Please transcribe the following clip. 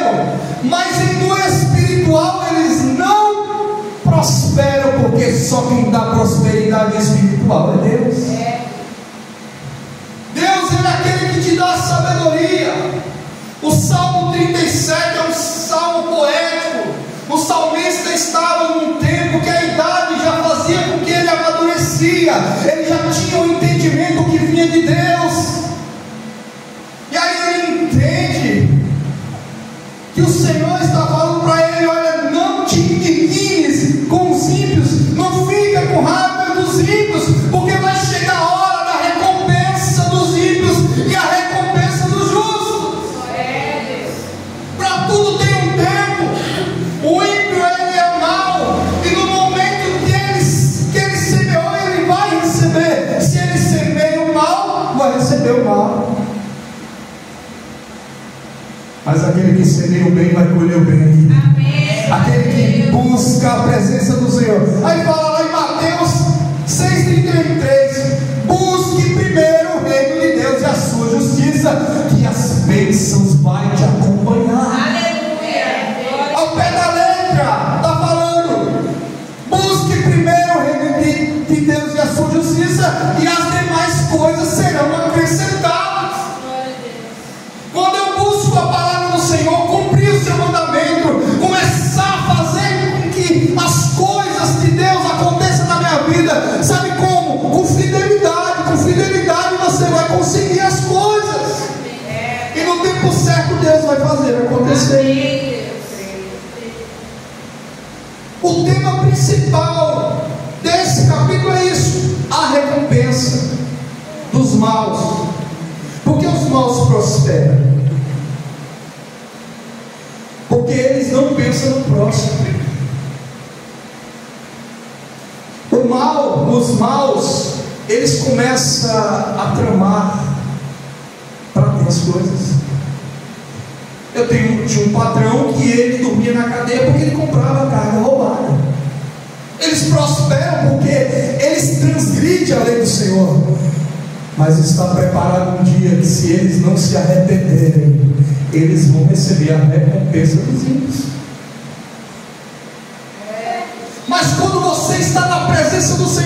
prosperam, mas no espiritual eles não prosperam, porque só quem dá prosperidade espiritual é Deus. Deus ele é aquele que te dá sabedoria. O Salmo 37 o Senhor está falando para ele: olha, não te indignes com os ímpios, não fica com raiva dos ímpios, porque vai chegar a hora da recompensa dos ímpios e a recompensa dos justos. Para tudo tem um tempo. O ímpio ele é mau, e no momento que ele, que ele semeou, ele vai receber. Se ele semeia o mal, vai receber o mal. Mas aquele que semeia o bem vai colher o bem. Amém. Aquele que busca a presença do Senhor. Aí fala lá em Mateus 6,33: Busque primeiro o reino de Deus e a sua justiça, que as bênçãos vai te acompanhar. Aleluia. Ao pé da letra, está falando: busque primeiro o reino de, de Deus e a sua justiça, e as demais coisas serão acrescentadas. Vida, sabe como? Com fidelidade, com fidelidade você vai conseguir as coisas, e no tempo certo Deus vai fazer acontecer. O tema principal desse capítulo é isso: a recompensa dos maus. Porque os maus prosperam? Porque eles não pensam no próximo. O mal, os maus, eles começam a tramar para ter as coisas. Eu tenho, tinha um patrão que ele dormia na cadeia porque ele comprava carga roubada. Eles prosperam porque eles transgridem a lei do Senhor. Mas está preparado um dia que se eles não se arrependerem, eles vão receber a recompensa dos ímpios. Mas quando você está presença do Senhor